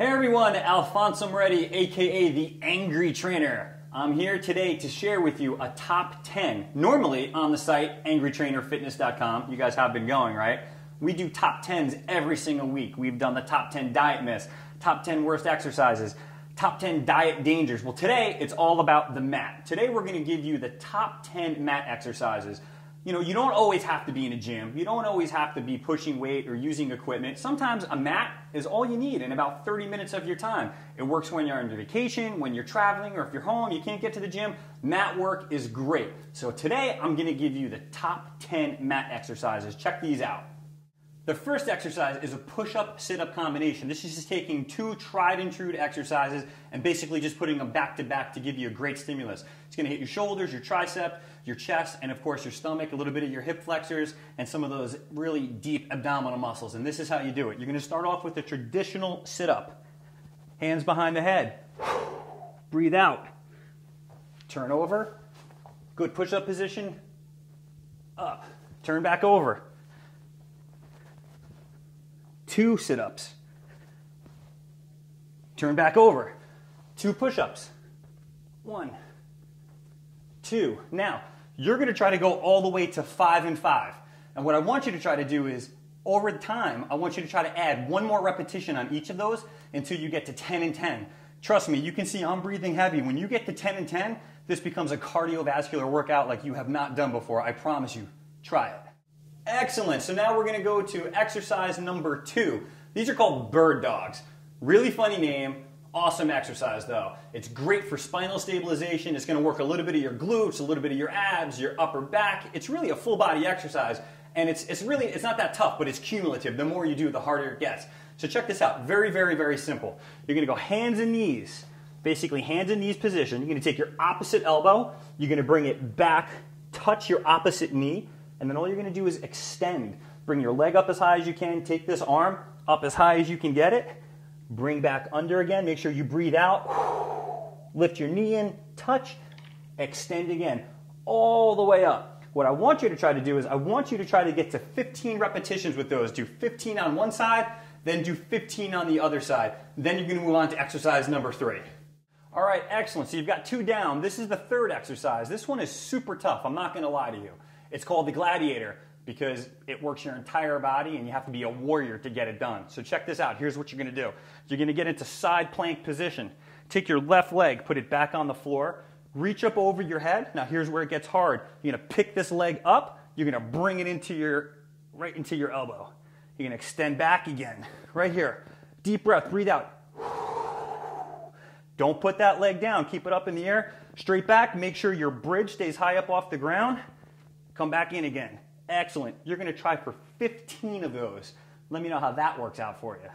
Hey everyone, Alfonso Moretti, aka the Angry Trainer. I'm here today to share with you a top 10. Normally on the site, angrytrainerfitness.com, you guys have been going, right? We do top 10s every single week. We've done the top 10 diet myths, top 10 worst exercises, top 10 diet dangers. Well, today it's all about the mat. Today we're gonna give you the top 10 mat exercises you know, you don't always have to be in a gym. You don't always have to be pushing weight or using equipment. Sometimes a mat is all you need in about 30 minutes of your time. It works when you're on vacation, when you're traveling, or if you're home, you can't get to the gym. Mat work is great. So today I'm gonna give you the top 10 mat exercises. Check these out. The first exercise is a push-up, sit-up combination. This is just taking two tried and true exercises and basically just putting them back to back to give you a great stimulus. It's gonna hit your shoulders, your tricep, your chest, and of course your stomach, a little bit of your hip flexors, and some of those really deep abdominal muscles. And this is how you do it. You're gonna start off with a traditional sit-up. Hands behind the head. Breathe out. Turn over. Good push-up position. Up. Turn back over two sit ups. Turn back over. Two push ups. One, two. Now, you're going to try to go all the way to five and five. And what I want you to try to do is, over time, I want you to try to add one more repetition on each of those until you get to 10 and 10. Trust me, you can see I'm breathing heavy. When you get to 10 and 10, this becomes a cardiovascular workout like you have not done before. I promise you. Try it. Excellent. So now we're going to go to exercise number two. These are called bird dogs. Really funny name. Awesome exercise though. It's great for spinal stabilization. It's going to work a little bit of your glutes, a little bit of your abs, your upper back. It's really a full body exercise. And it's, it's really, it's not that tough, but it's cumulative. The more you do, the harder it gets. So check this out. Very, very, very simple. You're going to go hands and knees. Basically hands and knees position. You're going to take your opposite elbow. You're going to bring it back, touch your opposite knee and then all you're going to do is extend. Bring your leg up as high as you can. Take this arm up as high as you can get it. Bring back under again. Make sure you breathe out. Lift your knee in, touch, extend again, all the way up. What I want you to try to do is I want you to try to get to 15 repetitions with those. Do 15 on one side, then do 15 on the other side. Then you're going to move on to exercise number three. All right, excellent. So you've got two down. This is the third exercise. This one is super tough. I'm not going to lie to you. It's called the gladiator because it works your entire body and you have to be a warrior to get it done. So check this out. Here's what you're going to do. You're going to get into side plank position. Take your left leg, put it back on the floor, reach up over your head. Now here's where it gets hard. You're going to pick this leg up, you're going to bring it into your right into your elbow. You're going to extend back again. Right here. Deep breath, breathe out. Don't put that leg down. Keep it up in the air. Straight back. Make sure your bridge stays high up off the ground. Come back in again. Excellent. You're going to try for 15 of those. Let me know how that works out for you.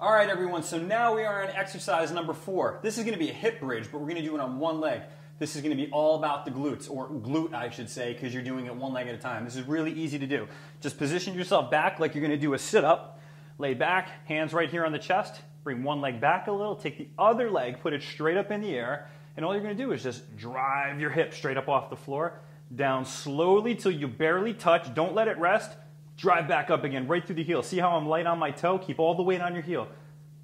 All right, everyone. So now we are on exercise number four. This is going to be a hip bridge, but we're going to do it on one leg. This is going to be all about the glutes, or glute, I should say, because you're doing it one leg at a time. This is really easy to do. Just position yourself back like you're going to do a sit up. Lay back, hands right here on the chest. Bring one leg back a little. Take the other leg, put it straight up in the air. And all you're going to do is just drive your hip straight up off the floor down slowly till you barely touch. Don't let it rest. Drive back up again, right through the heel. See how I'm light on my toe? Keep all the weight on your heel.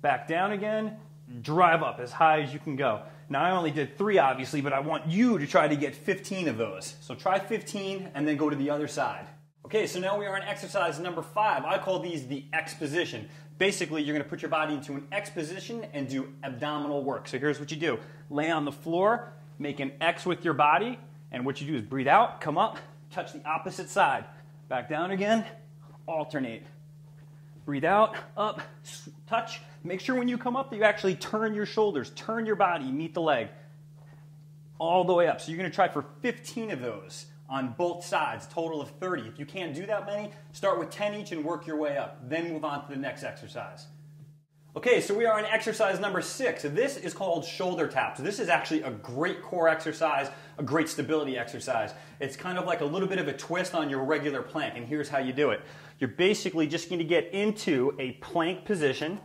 Back down again. Drive up as high as you can go. Now, I only did three, obviously, but I want you to try to get 15 of those. So try 15 and then go to the other side. Okay, so now we are on exercise number five. I call these the X position. Basically, you're gonna put your body into an X position and do abdominal work. So here's what you do lay on the floor, make an X with your body, and what you do is breathe out, come up, touch the opposite side. Back down again, alternate. Breathe out, up, touch. Make sure when you come up that you actually turn your shoulders, turn your body, meet the leg. All the way up. So you're going to try for 15 of those on both sides, total of 30. If you can't do that many, start with 10 each and work your way up. Then move on to the next exercise. Okay, so we are on exercise number six. This is called shoulder taps. This is actually a great core exercise, a great stability exercise. It's kind of like a little bit of a twist on your regular plank, and here's how you do it. You're basically just going to get into a plank position.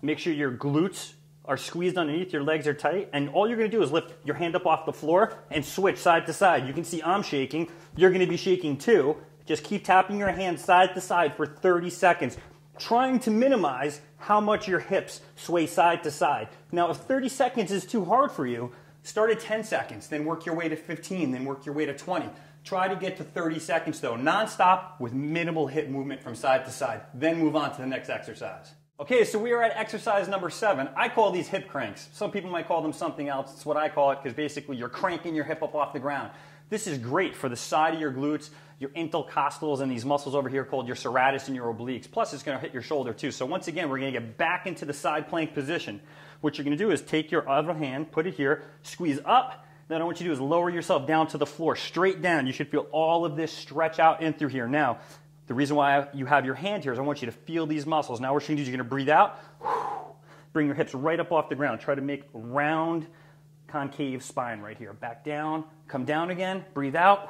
Make sure your glutes are squeezed underneath, your legs are tight, and all you're going to do is lift your hand up off the floor and switch side to side. You can see I'm shaking. You're going to be shaking too. Just keep tapping your hand side to side for 30 seconds. Trying to minimize how much your hips sway side to side. Now, if 30 seconds is too hard for you, start at 10 seconds, then work your way to 15, then work your way to 20. Try to get to 30 seconds though, nonstop with minimal hip movement from side to side. Then move on to the next exercise. Okay, so we are at exercise number seven. I call these hip cranks. Some people might call them something else. It's what I call it because basically you're cranking your hip up off the ground. This is great for the side of your glutes, your intercostals, and these muscles over here called your serratus and your obliques. Plus, it's going to hit your shoulder too. So once again, we're going to get back into the side plank position. What you're going to do is take your other hand, put it here, squeeze up. Then what you to do is lower yourself down to the floor, straight down. You should feel all of this stretch out in through here. Now, the reason why you have your hand here is I want you to feel these muscles. Now, what you're going to do is you're going to breathe out, bring your hips right up off the ground. Try to make round concave spine right here. Back down, come down again, breathe out,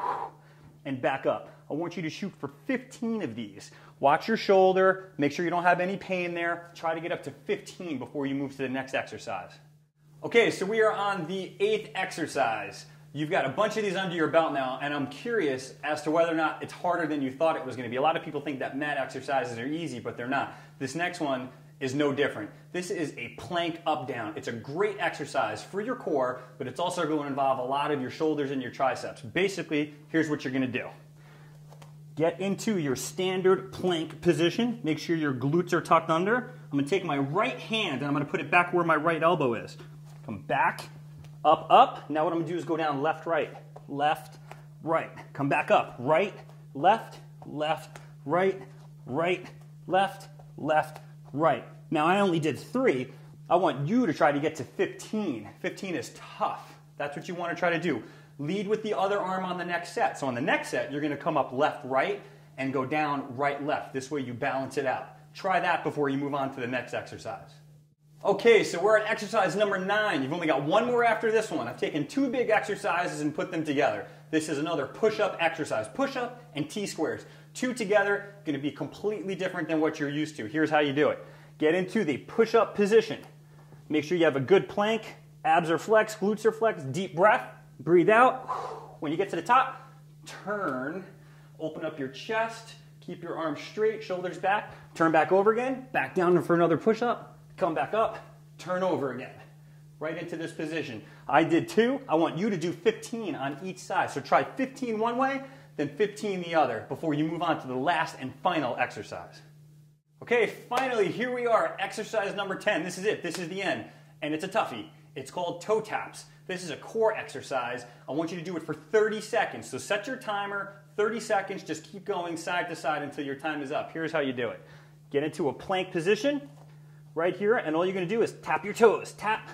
and back up. I want you to shoot for 15 of these. Watch your shoulder, make sure you don't have any pain there. Try to get up to 15 before you move to the next exercise. Okay, so we are on the eighth exercise. You've got a bunch of these under your belt now, and I'm curious as to whether or not it's harder than you thought it was going to be. A lot of people think that mat exercises are easy, but they're not. This next one is no different. This is a plank up down. It's a great exercise for your core, but it's also going to involve a lot of your shoulders and your triceps. Basically, here's what you're going to do. Get into your standard plank position. Make sure your glutes are tucked under. I'm going to take my right hand and I'm going to put it back where my right elbow is. Come back, up, up. Now what I'm to do is go down left, right, left, right. Come back up, right, left, left, right, right, left, left, right. Now I only did three. I want you to try to get to 15. 15 is tough. That's what you want to try to do. Lead with the other arm on the next set. So on the next set, you're to come up left, right, and go down right, left. This way you balance it out. Try that before you move on to the next exercise. Okay, so we're at exercise number nine. You've only got one more after this one. I've taken two big exercises and put them together. This is another push-up exercise. Push-up and T-squares. Two together, going to be completely different than what you're used to. Here's how you do it. Get into the push-up position. Make sure you have a good plank. Abs are flexed, glutes are flexed. Deep breath. Breathe out. When you get to the top, turn. Open up your chest. Keep your arms straight, shoulders back. Turn back over again. Back down for another push-up. Come back up. Turn over again. Right into this position. I did two. I want you to do 15 on each side. So try 15 one way, then 15 the other before you move on to the last and final exercise. Okay, finally, here we are, exercise number 10. This is it, this is the end. And it's a toughie. It's called toe taps. This is a core exercise. I want you to do it for 30 seconds. So set your timer, 30 seconds, just keep going side to side until your time is up. Here's how you do it. Get into a plank position right here, and all you're gonna do is tap your toes. Tap,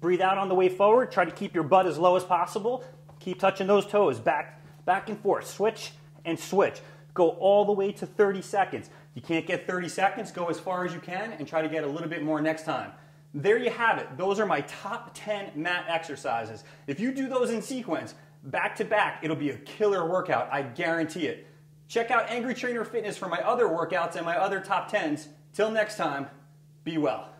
breathe out on the way forward. Try to keep your butt as low as possible. Keep touching those toes, back, back and forth. Switch and switch. Go all the way to 30 seconds. You can't get 30 seconds, go as far as you can and try to get a little bit more next time. There you have it. Those are my top 10 mat exercises. If you do those in sequence, back to back, it'll be a killer workout. I guarantee it. Check out Angry Trainer Fitness for my other workouts and my other top 10s. Till next time, be well.